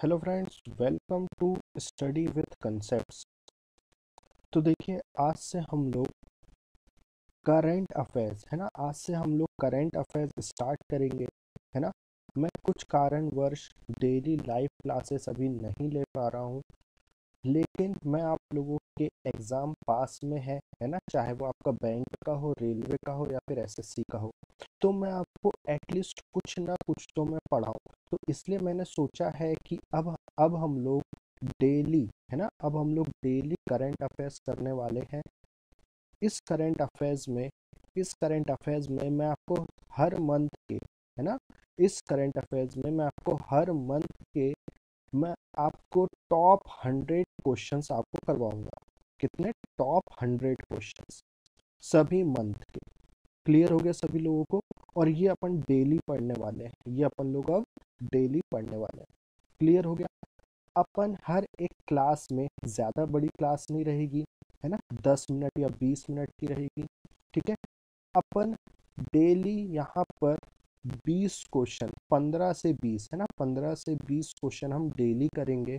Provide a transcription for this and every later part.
Hello friends welcome to study with concepts तो देखिए, आज से हम लोग करेंट अफेयर्स है ना? आज से हम लोग करेंट अफेयर्स स्टार्ट करेंगे, है ना? मैं कुछ कारणवश डेली लाइव क्लासेस अभी नहीं ले पा रहा हूँ, लेकिन मैं आप लोगों के एग्ज़ाम पास में है है ना? चाहे वो आपका बैंक का हो रेलवे का हो या फिर एसएससी का हो। तो मैं आपको एटलीस्ट कुछ ना कुछ तो मैं पढ़ाऊँ। तो इसलिए मैंने सोचा है कि अब अब हम लोग डेली है ना? अब हम लोग डेली करंट अफेयर्स करने वाले हैं। इस करंट अफेयर्स में, इस करंट अफेयर्स में मैं आपको हर मंथ के, है ना? इस करंट अफेयर्स में मैं आपको हर मंथ के मैं आपको टॉप हंड्रेड क्वेश्चंस आपको करवाऊँगा। कितने? टॉप हंड्रेड क्वेश्चंस सभी मंथ के। क्लियर हो गया सभी लोगों को? और ये अपन डेली पढ़ने वाले हैं। ये अपन लोग अब डेली पढ़ने वाले हैं। क्लियर हो गया? अपन हर एक क्लास में ज़्यादा बड़ी क्लास नहीं रहेगी, है ना? दस मिनट या बीस मिनट की रहेगी। ठीक है? अपन डेली यहाँ पर बीस क्वेश्चन, पंद्रह से बीस, है ना? पंद्रह से बीस क्वेश्चन हम डेली करेंगे।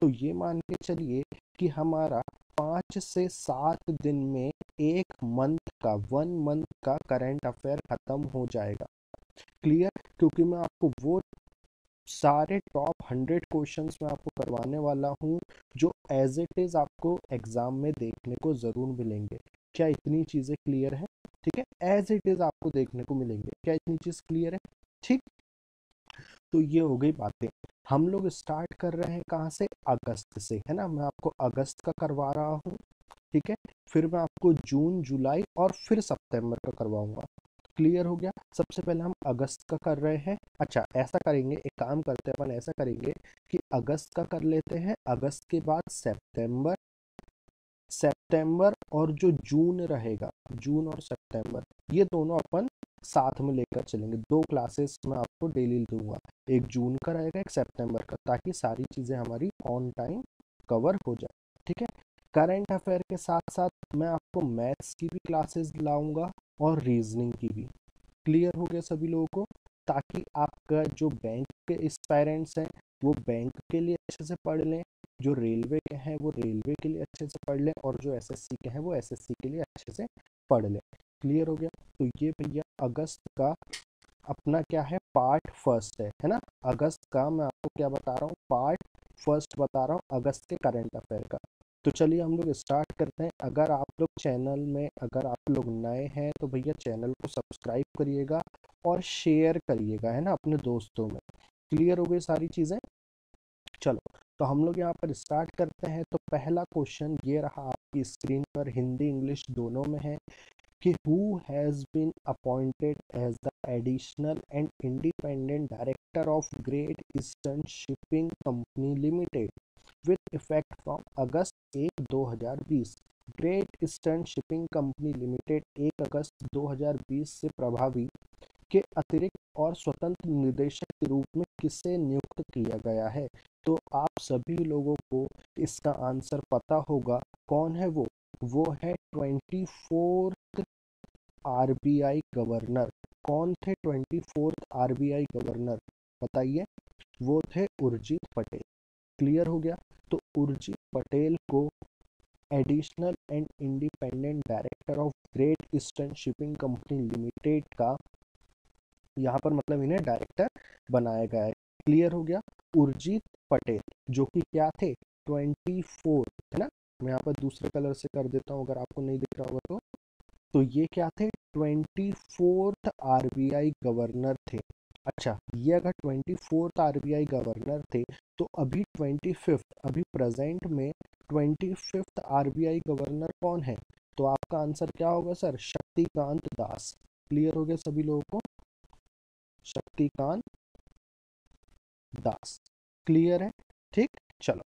तो ये मान के चलिए कि हमारा पाँच से सात दिन में एक मंथ का, वन मंथ का करंट अफेयर ख़त्म हो जाएगा। क्लियर? क्योंकि मैं आपको वो सारे टॉप हंड्रेड क्वेश्चंस मैं आपको करवाने वाला हूँ, जो एज इट इज़ आपको एग्ज़ाम में देखने को ज़रूर मिलेंगे। क्या इतनी चीज़ें क्लियर है? ठीक है? एज इट इज़ आपको देखने को मिलेंगे। क्या इतनी चीज़ क्लियर है? ठीक। तो ये हो गई बातें। हम लोग स्टार्ट कर रहे हैं कहाँ से? अगस्त से, है ना? मैं आपको अगस्त का करवा रहा हूँ, ठीक है? फिर मैं आपको जून, जुलाई और फिर सितंबर का करवाऊँगा। क्लियर हो गया? सबसे पहले हम अगस्त का कर रहे हैं। अच्छा ऐसा करेंगे, एक काम करते हैं, अपन ऐसा करेंगे कि अगस्त का कर लेते हैं। अगस्त के बाद सितंबर सितंबर और जो जून रहेगा, जून और सितंबर, ये दोनों अपन साथ में लेकर चलेंगे। दो क्लासेस मैं आपको डेली दूँगा, एक जून का रहेगा, एक सितंबर का, ताकि सारी चीज़ें हमारी ऑन टाइम कवर हो जाए। ठीक है? करंट अफेयर के साथ साथ मैं आपको मैथ्स की भी क्लासेस लाऊँगा और रीजनिंग की भी। क्लियर हो गया सभी लोगों को? ताकि आपका जो बैंक के एस्पायरेंट्स हैं, वो बैंक के लिए अच्छे से पढ़ लें जो रेलवे के हैं, वो रेलवे के लिए अच्छे से पढ़ लें और जो एसएससी के हैं, वो एसएससी के लिए अच्छे से पढ़ लें। क्लियर हो गया? तो ये भैया अगस्त का अपना क्या है? पार्ट फ़र्स्ट है है ना? अगस्त का मैं आपको क्या बता रहा हूँ? पार्ट फ़र्स्ट बता रहा हूँ अगस्त के करंट अफेयर का। तो चलिए हम लोग स्टार्ट करते हैं। अगर आप लोग चैनल में, अगर आप लोग नए हैं तो भैया चैनल को सब्सक्राइब करिएगा और शेयर करिएगा, है ना? अपने दोस्तों में। क्लियर हो गई सारी चीज़ें? चलो तो हम लोग यहाँ पर स्टार्ट करते हैं। तो पहला क्वेश्चन ये रहा आपकी स्क्रीन पर, हिंदी इंग्लिश दोनों में है कि who has been appointed as the additional and independent director of great eastern shipping company limited with effect from August एक 2020 great eastern shipping company limited एक अगस्त 2020 से प्रभावी के अतिरिक्त और स्वतंत्र निदेशक के रूप में किसे नियुक्त किया गया है? तो आप सभी लोगों को इसका आंसर पता होगा। कौन है वो? वो है ट्वेंटी फोर्थ आर गवर्नर। कौन थे ट्वेंटी फोर्थ आरबीआई गवर्नर? बताइए। वो थे उर्जित पटेल। क्लियर हो गया? तो उर्जित पटेल को additional and independent director of great eastern shipping company limited का यहाँ पर मतलब इन्हें डायरेक्टर बनाया गया है। क्लियर हो गया? उर्जित पटेल, जो कि क्या थे? ट्वेंटी फोर है ना? मैं यहाँ पर दूसरे कलर से कर देता हूँ, अगर आपको नहीं दिख रहा होगा तो। तो ये क्या थे? ट्वेंटी फोर्थ आरबीआई गवर्नर थे। अच्छा ये अगर ट्वेंटी फोर्थ आरबीआई गवर्नर थे तो अभी ट्वेंटी फिफ्थ अभी प्रेजेंट में ट्वेंटी फिफ्थ आर गवर्नर कौन है? तो आपका आंसर क्या होगा सर शक्तिकांत दास। क्लियर हो गया सभी लोगों को? शक्तिकांत दास। क्लियर है? ठीक? चलो,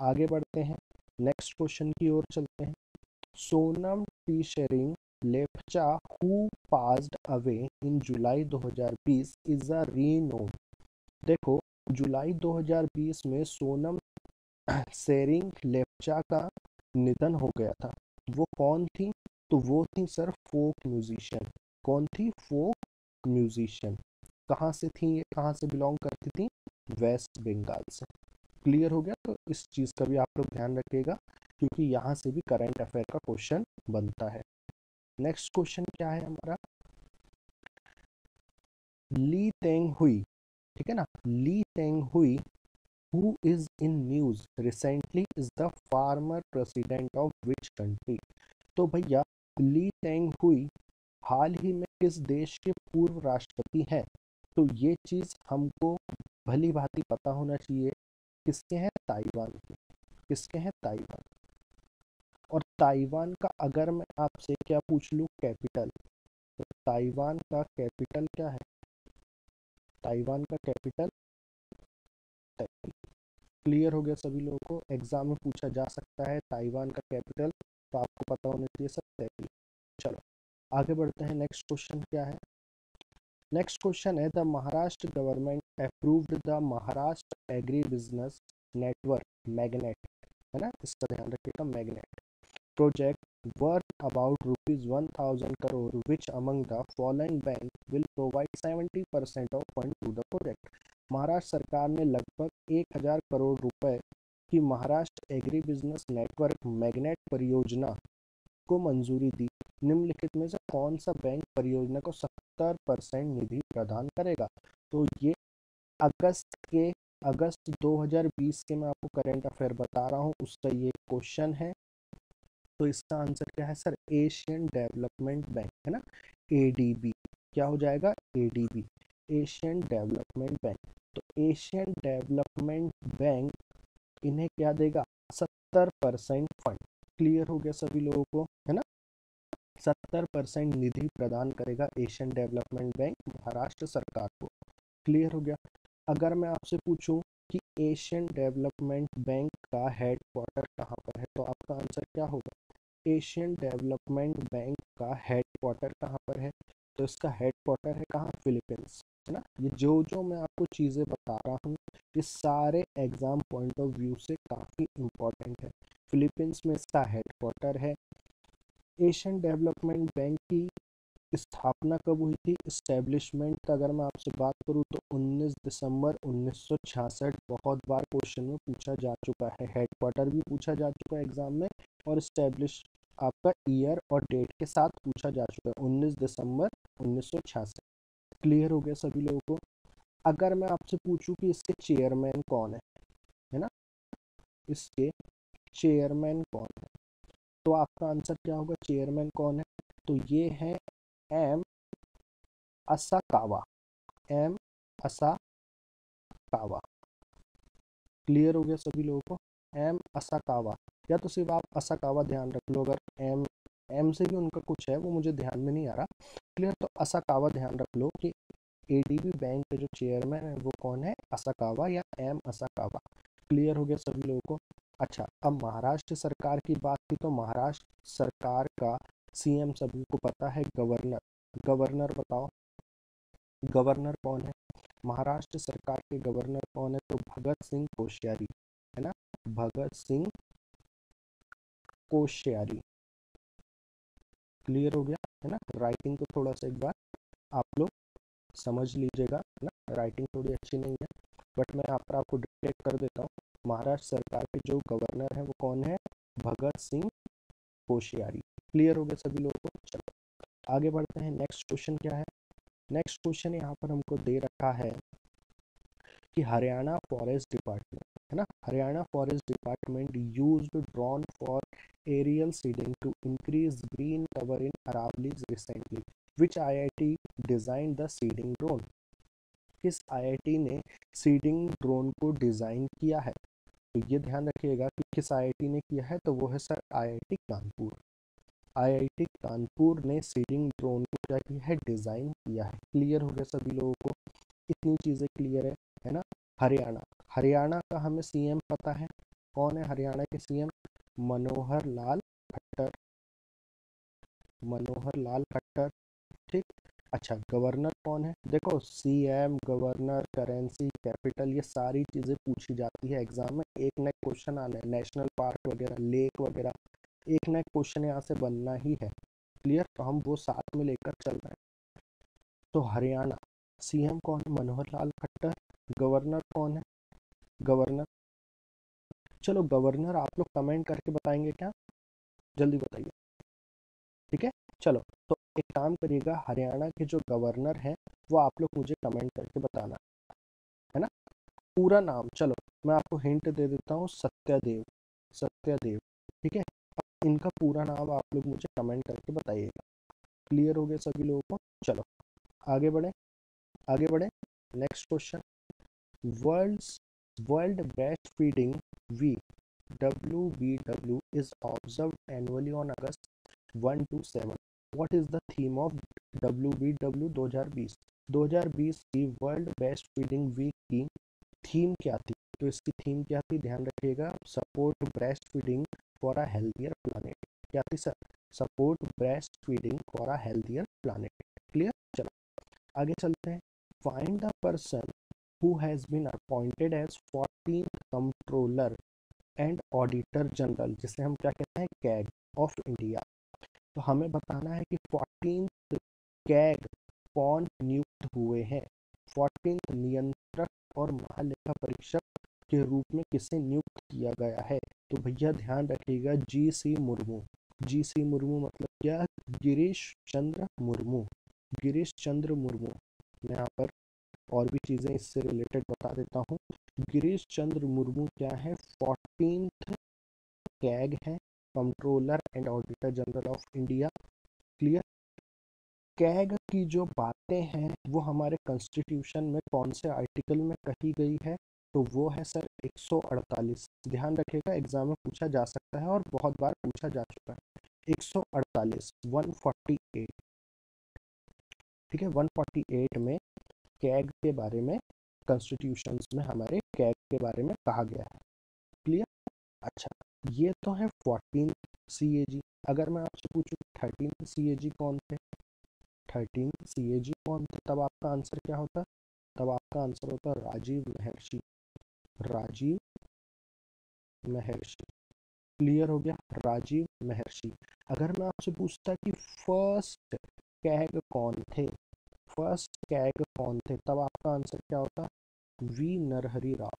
आगे बढ़ते हैं। नेक्स्ट क्वेश्चन की ओर चलते हैं। Sonam Tshering Lepcha who passed away in July 2020 is a renowned देखो जुलाई 2020 में सोनम शेरिंग लेपचा का निधन हो गया था। वो कौन थी? तो वो थी सर फोक म्यूजिशियन कौन थी? फोक म्यूजिशियन कहाँ से थी, कहाँ से बिलोंग करती थी? वेस्ट बंगाल से। क्लियर हो गया? तो इस चीज़ का भी आप लोग ध्यान रखिएगा, क्योंकि यहाँ से भी करंट अफेयर का क्वेश्चन बनता है। नेक्स्ट क्वेश्चन क्या है हमारा? ली तेंग हुई ठीक है ना? Lee Teng Hui who is in news recently is the former president of which country तो भैया ली तेंग हुई हाल ही में किस देश के पूर्व राष्ट्रपति हैं? तो ये चीज़ हमको भली भांति पता होना चाहिए, किसके हैं ताइवान के, किसके हैं ताइवान। और ताइवान का अगर मैं आपसे क्या पूछ लूँ कैपिटल तो ताइवान का कैपिटल क्या है? ताइवान का कैपिटल क्लियर हो गया सभी लोगों को? एग्ज़ाम में पूछा जा सकता है ताइवान का कैपिटल तो आपको पता होना चाहिए सब तैयारी चलो, आगे बढ़ते हैं, नेक्स्ट क्वेश्चन क्या है? नेक्स्ट क्वेश्चन है the Maharashtra government approved the Maharashtra agri business network magnet है ना? इसका ध्यान रखिएगा magnet project worth about rupees one thousand crore which among the following bank will provide seventy percent of fund to the project Maharashtra सरकार ने लगभग एक हज़ार करोड़ रुपए की Maharashtra agri business network magnet परियोजना को मंजूरी दी। निम्नलिखित में से कौन सा बैंक परियोजना को 70 परसेंट निधि प्रदान करेगा? तो ये अगस्त के, अगस्त 2020 के मैं आपको करंट अफेयर बता रहा हूँ, उसका ये क्वेश्चन है। तो इसका आंसर क्या है सर एशियन डेवलपमेंट बैंक है ना? एडीबी क्या हो जाएगा? एडीबी एशियन डेवलपमेंट बैंक तो एशियन डेवलपमेंट बैंक इन्हें क्या देगा? सत्तर परसेंट फंड क्लियर हो गया सभी लोगों को, है ना? सत्तर परसेंट निधि प्रदान करेगा एशियन डेवलपमेंट बैंक महाराष्ट्र सरकार को। क्लियर हो गया? अगर मैं आपसे पूछूँ कि एशियन डेवलपमेंट बैंक का हेड क्वार्टर कहाँ पर है तो आपका आंसर क्या होगा? एशियन डेवलपमेंट बैंक का हेड क्वार्टर कहाँ पर है? तो इसका हेड क्वार्टर है कहाँ? फिलीपींस, है ना? ये जो जो मैं आपको चीज़ें बता रहा हूँ, ये सारे एग्ज़ाम पॉइंट ऑफ़ व्यू से काफ़ी इम्पोर्टेंट है। फिलीपींस में इसका हेडक्वार्टर है एशियन डेवलपमेंट बैंक की स्थापना कब हुई थी? इस्टेब्लिशमेंट का अगर मैं आपसे बात करूँ तो 19 दिसंबर 1966 बहुत बार क्वेश्चन में पूछा जा चुका है। हेडक्वार्टर भी पूछा जा चुका है एग्ज़ाम में और इस्टेब्लिश आपका ईयर और डेट के साथ पूछा जा चुका है। 19 दिसंबर 1966 क्लियर हो गया सभी लोगों को? अगर मैं आपसे पूछूँ कि इसके चेयरमैन कौन है है ना? इसके चेयरमैन कौन है? तो आपका आंसर क्या होगा? चेयरमैन कौन है? तो ये है M Asakawa. M Asakawa. Clear हो गया सभी लोगों को? M Asakawa. या तो सिर्फ़ आप असाकावा ध्यान रख लो, अगर एम एम से भी उनका कुछ है, वो मुझे ध्यान में नहीं आ रहा। क्लियर तो असाकावा ध्यान रख लो कि एडीबी बैंक के जो चेयरमैन है, वो कौन है? असाकावा या एम असाकावा। क्लियर हो गया सभी लोगों को। अच्छा अब महाराष्ट्र सरकार की बात की तो महाराष्ट्र सरकार का सीएम सभी को पता है, गवर्नर। गवर्नर बताओ, गवर्नर कौन है? महाराष्ट्र सरकार के गवर्नर कौन है? तो भगत सिंह कोश्यारी, है ना? भगत सिंह कोश्यारी। क्लियर हो गया, है ना? राइटिंग को थोड़ा सा एक बार आप लोग समझ लीजिएगा, है ना? राइटिंग थोड़ी अच्छी नहीं है। बट मैं यहाँ पर आपको डिटेक्ट कर देता हूँ, महाराष्ट्र सरकार के जो गवर्नर हैं, वो कौन है? भगत सिंह कोशियारी। क्लियर हो गया सभी लोगों को? चलो, आगे बढ़ते हैं। नेक्स्ट क्वेश्चन क्या है? नेक्स्ट क्वेश्चन यहाँ पर हमको दे रखा है कि हरियाणा फॉरेस्ट डिपार्टमेंट है ना? Haryana forest department use drone for aerial seeding to increase green cover in Aravallis recently which I I T design the seeding drone किस आईआईटी ने सीडिंग ड्रोन को डिज़ाइन किया है? तो ये ध्यान रखिएगा कि किस आईआईटी ने किया है तो वो है sir IIT Kanpur. IIT Kanpur ने सीडिंग ड्रोन को क्या किया है? डिज़ाइन किया है। क्लियर हो गया सभी लोगों को? इतनी चीज़ें क्लियर है है ना? हरियाणा। हरियाणा का हमें सीएम पता है? कौन है हरियाणा के सीएम मनोहर लाल खट्टर मनोहर लाल खट्टर ठीक? अच्छा गवर्नर कौन है? देखो C M governor, currency, capital, ये सारी चीज़ें पूछी जाती है एग्ज़ाम में। एक न क्वेश्चन आना है नेशनल पार्क वगैरह लेक वगैरह, एक न क्वेश्चन यहाँ से बनना ही है। क्लियर तो हम वो साथ में लेकर चल रहे हैं। तो हरियाणा सीएम कौन है? मनोहर लाल खट्टर। गवर्नर कौन है? गवर्नर। चलो, गवर्नर आप लोग कमेंट करके बताएँगे क्या? जल्दी बताइए। ठीक है? चलो तो एक काम करिएगा, हरियाणा के जो गवर्नर हैं, वो आप लोग मुझे कमेंट करके बताना, है ना? पूरा नाम, चलो, मैं आपको हिंट दे देता हूँ, सत्यादेव सत्यादेव, ठीक है? इनका पूरा नाम आप लोग मुझे कमेंट करके बताइएगा। क्लियर हो गया सभी लोगों को? चलो, आगे बढ़े आगे बढ़े। Next question world's world breast feeding V W is observed annually on August 1 to 7. What is the theme of WBW 2020? 2020 की वर्ल्ड बेस्ट फीडिंग वीक की थीम क्या थी? तो इसकी थीम क्या थी? ध्यान रखिएगा support breast feeding for a healthier planet क्या थी sir? Support breast feeding for a healthier planet clear चलो, आगे चलते हैं। Find the person who has been appointed as fourteen controller and auditor general जिसे हम क्या कहते हैं? कैग ऑफ़ इंडिया तो हमें बताना है कि फोर्टीन कैग कौन नियुक्त हुए हैं। फोर्टीन नियंत्रक और महालेखा परीक्षक के रूप में किसे नियुक्त किया गया है? तो भैया ध्यान रखिएगा जी सी मुर्मू। जी सी मुर्मू मतलब क्या? गिरीश चंद्र मुर्मू। गिरीश चंद्र मुर्मू। मैं यहाँ पर और भी चीज़ें इससे रिलेटेड बता देता हूँ। गिरीश चंद्र मुर्मू क्या है? फोर्टीन कैग है। Controller and auditor general of India clear CAG की जो बातें हैं, वो हमारे कॉन्स्टिट्यूशन में कौन से आर्टिकल में कही गई है? तो वो है सर 148 ध्यान रखिएगा एग्ज़ाम में पूछा जा सकता है और बहुत बार पूछा जा चुका है। 148 148 ठीक है 148 में कैग के बारे में कॉन्स्टिट्यूशन में हमारे कैग के बारे में कहा गया है। क्लियर अच्छा। ये तो है फोर्टीन सी ए जी अगर मैं आपसे पूछूँ थर्टीन सी ए जी कौन थे? थर्टीन सी ए जी कौन थे? तब आपका आंसर क्या होता? तब आपका आंसर होता राजीव महर्षि। राजीव महर्षि। क्लियर हो गया? राजीव महर्षि। अगर मैं आपसे पूछता कि फ़र्स्ट कैग कौन थे? फ़र्स्ट कैग कौन थे? तब आपका आंसर क्या होता? वी नरहरी राव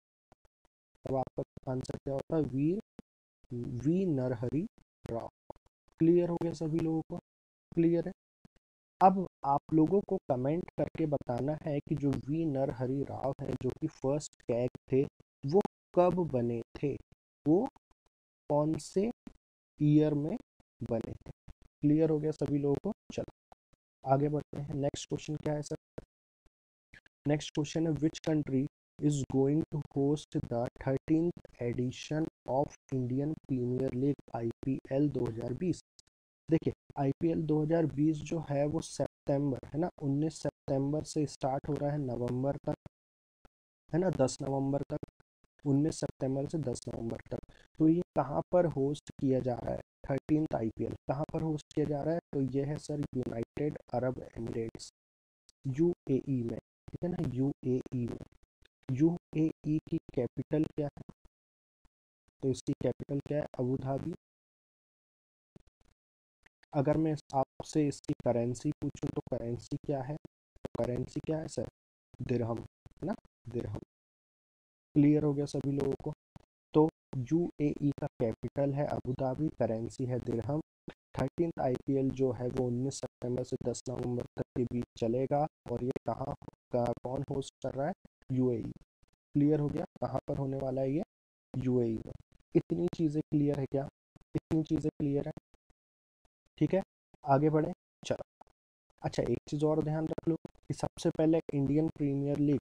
तब आपका आंसर क्या होता? वीर वी नरहरि राव क्लियर हो गया सभी लोगों को? क्लियर है? अब आप लोगों को कमेंट करके बताना है कि जो वी नरहरि राव है, जो कि फ़र्स्ट कैग थे, वो कब बने थे? वो कौन से ईयर में बने थे? क्लियर हो गया सभी लोगों को? चलो, आगे बढ़ते हैं। नेक्स्ट क्वेश्चन क्या है सर नेक्स्ट क्वेश्चन है which country is going to host the 13th edition of Indian premier league IPL 2020 देखिए आईपीएल 2020 जो है वो सितंबर है ना? 19 सितंबर से स्टार्ट हो रहा है नवंबर तक, है ना? 10 नवंबर तक 19 सितंबर से 10 नवंबर तक। तो ये कहाँ पर होस्ट किया जा रहा है? थर्टीन आईपीएल कहाँ पर होस्ट किया जा रहा है? तो ये है sir United Arab Emirates UAE में, ठीक है ना? यूएई में। यूएई की कैपिटल क्या है? तो इसकी कैपिटल क्या है? Abu Dhabi. अगर मैं आपसे इसकी करेंसी पूछूँ तो करेंसी क्या है? तो करेंसी क्या है, सर? दिरहम, है ना? दिरहम। क्लियर हो गया सभी लोगों को? तो यूएई का कैपिटल है अबू धाबी, करेंसी है दिरहम। थर्टीन आईपीएल जो है वो 19 सितंबर से 10 नवंबर तक के बीच चलेगा। और ये कहाँ का कौन होस्ट कर रहा है? यूएई क्लियर हो गया? कहाँ पर होने वाला है ये? यूएई में। इतनी चीज़ें क्लियर है क्या? इतनी चीज़ें क्लियर है? ठीक है? आगे बढ़े। चलो। अच्छा एक चीज़ और ध्यान रख लो कि सबसे पहले इंडियन प्रीमियर लीग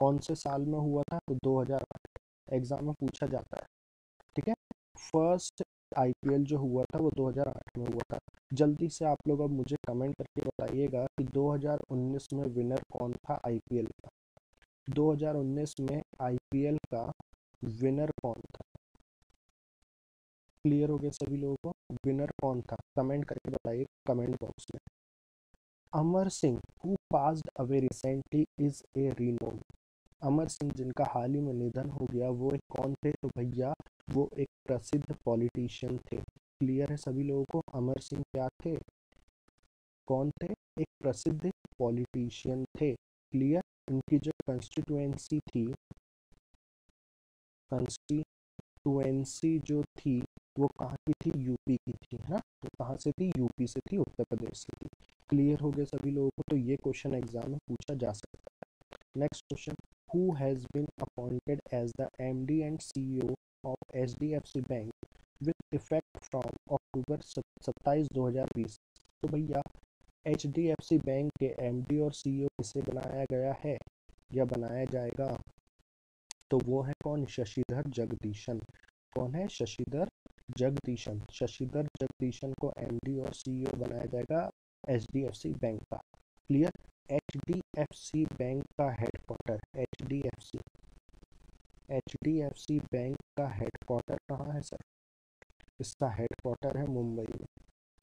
कौन से साल में हुआ था? तो 2008 एग्ज़ाम में पूछा जाता है। ठीक है? फ़र्स्ट आईपीएल जो हुआ था, वो 2008 में हुआ था। जल्दी से आप लोग अब मुझे कमेंट करके बताइएगा कि 2019 में विनर कौन था आईपीएल का। 2019 में आईपीएल का विनर कौन था? क्लियर हो गया सभी लोगों को? विनर कौन था? कमेंट करके बताइए कमेंट बॉक्स में। Amar Singh who passed away recently is a renowned Amar Singh जिनका हाल ही में निधन हो गया, वो एक कौन थे? तो भैया, वो एक प्रसिद्ध पॉलिटिशियन थे। क्लियर है सभी लोगों को? अमर सिंह क्या थे? कौन थे? एक प्रसिद्ध पॉलिटिशियन थे। क्लियर उनकी जो कंस्टिट्यूएंसी थी कॉन्स्टिट्यूएंसी जो थी, वो कहाँ की थी? यूपी की थी, है ना? तो कहाँ से थी? यूपी से थी, उत्तर प्रदेश से थी। क्लियर हो गया सभी लोगों को तो ये क्वेश्चन एग्ज़ाम में पूछा जा सकता है। Next question who has been appointed as the MD and CEO of HDFC bank with effect from October सत्ताईस 2020 तो भैया HDFC बैंक के एमडी और सीईओ किसे बनाया गया है या बनाया जाएगा? तो वो है कौन? शशिधर जगदीशन। कौन है? शशिधर जगदीशन। शशिधर जगदीशन को एमडी और सीईओ बनाया जाएगा एचडीएफसी बैंक का। क्लियर एचडीएफसी बैंक का हेडक्वार्टर एचडीएफसी। एचडीएफसी बैंक का हेडक्वार्टर कहाँ है सर इसका हेडक्वार्टर है मुंबई में।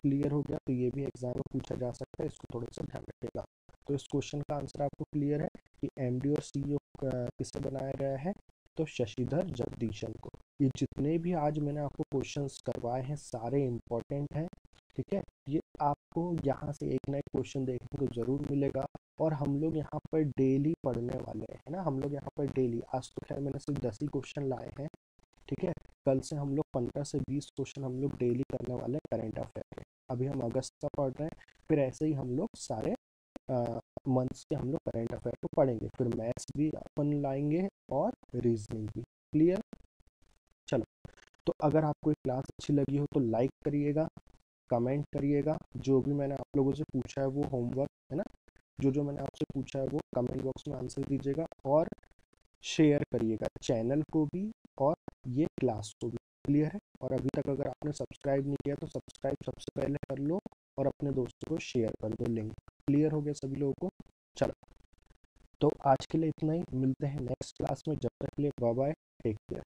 क्लियर हो गया तो ये भी एग्ज़ाम में पूछा जा सकता है, इसको थोड़ा सा ध्यान रखिएगा। तो इस क्वेश्चन का आंसर आपको क्लियर है कि एमडी और सीईओ किसे बनाया गया है? तो शशिधर जगदीशन को। ये जितने भी आज मैंने आपको क्वेश्चंस करवाए हैं, सारे इम्पोर्टेंट हैं, ठीक है? ये आपको यहाँ से एक ना एक क्वेश्चन देखने को ज़रूर मिलेगा, और हम लोग यहाँ पर डेली पढ़ने वाले हैं ना? हम लोग यहाँ पर डेली आज तो खैर मैंने सिर्फ़ दस ही क्वेश्चन लाए हैं ठीक है? कल से हम लोग पंद्रह से बीस क्वेश्चन हम लोग डेली करने वाले हैं करेंट अफेयर के अभी हम अगस्त का पढ़ रहे हैं, फिर ऐसे ही हम लोग सारे मंथ्स के हम लोग करेंट अफेयर को पढ़ेंगे। फिर मैथ्स भी अपन लाएँगे और रीजनिंग भी। क्लियर चलो। तो अगर आपको क्लास अच्छी लगी हो तो लाइक करिएगा कमेंट करिएगा। जो भी मैंने आप लोगों से पूछा है वो होमवर्क है ना? जो जो मैंने आपसे पूछा है वो कमेंट बॉक्स में आंसर दीजिएगा और शेयर करिएगा। चैनल को भी और ये क्लास तो क्लियर है और अभी तक अगर आपने सब्सक्राइब नहीं किया तो सब्सक्राइब सबसे पहले कर लो और अपने दोस्तों को शेयर कर दो लिंक क्लियर हो गया सभी लोगों को? चलो। तो आज के लिए इतना ही। मिलते हैं नेक्स्ट क्लास में। जब तक के लिए बाय बाय टेक केयर